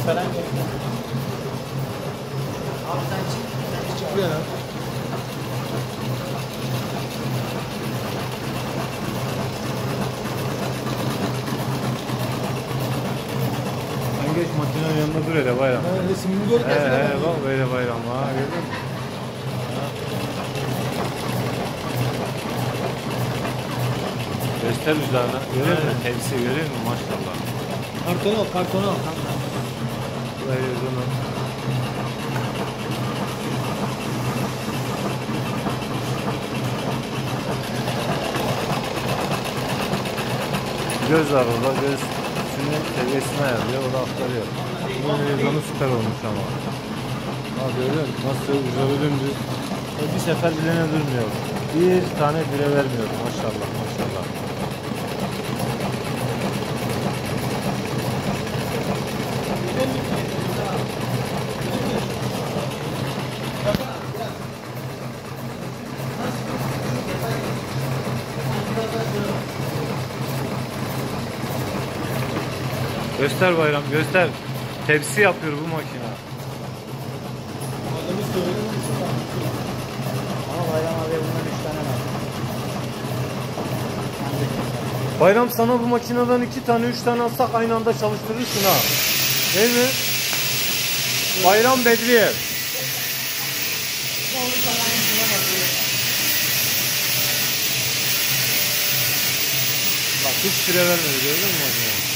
falan yok. Abi sen çık. Sen çık. Çıkıyor lan. Sen geç makinenin yanında dur hele bayram. Ben resmini görüp He he bak böyle bayram ha gördün mü? Göster üzerine. Görüyor musun? Tepsi görüyor musun? Maşallah. Karton al, karton al. Göz var orada. Göz sünnet seviyesine ayarlıyor. O da aktarıyor. Bu televizyonu süper olmuş ama. Ha görüyor musun? Nasıl güzel dümdüz. Bir sefer bilene durmuyor. Bir tane bile vermiyor. Maşallah maşallah. Göster bayram göster. Tepsi yapıyor bu makine. Ama Bayram abi bundan 3 tane var. Bayram sana bu makineden iki tane üç tane alsak aynı anda çalıştırırsın ha. Değil mi? Bayram Bedriye. Bak hiç süre vermedi gördün mü makine?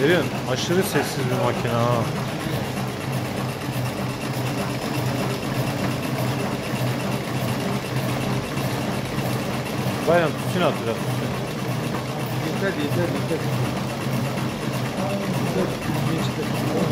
Görüyor musun? Aşırı sessiz bir makine ha. Bayram tütün at biraz. Yeter, yeter, yeter. Yeter, yeter.